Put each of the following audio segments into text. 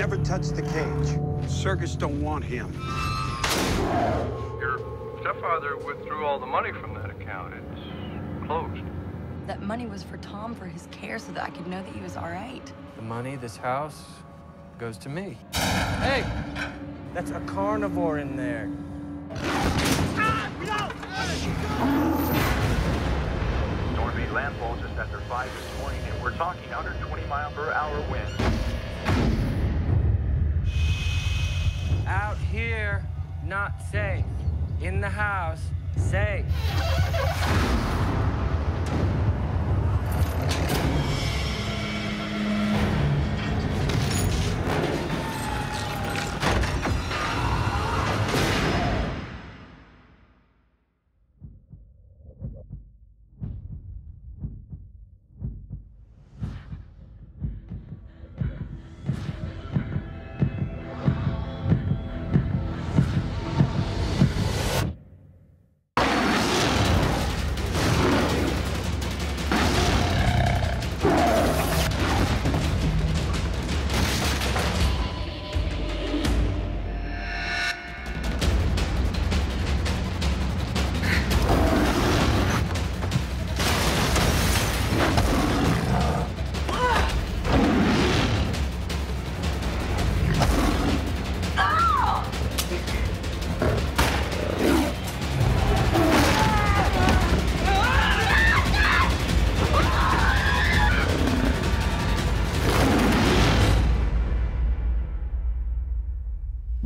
never touched the cage. Circus don't want him. Your stepfather withdrew all the money from that account. It's closed. That money was for Tom for his care so that I could know that he was all right. The money, this house, goes to me. Hey! That's a carnivore in there. Storm made landfall just after 5 this morning, and we're talking 120 mile per hour winds. Out here, not safe. In the house, safe.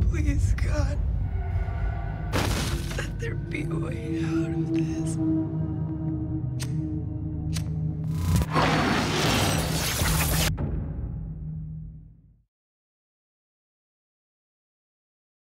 Please, God. Let there be a way.